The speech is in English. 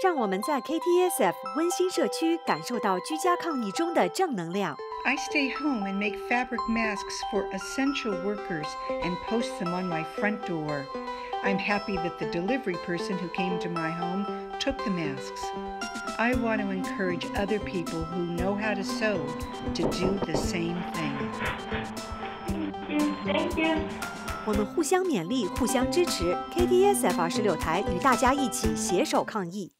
让我们在 KTSF 温馨社区感受到居家抗疫中的正能量。I I stay home and make fabric masks for essential workers and post them on my front door. I'm happy that the delivery person who came to my home took the masks. I want to encourage other people who know how to sew to do the same thing. Thank you. 我们互相勉励，互相支持。KTSF 二十六台与大家一起携手抗疫。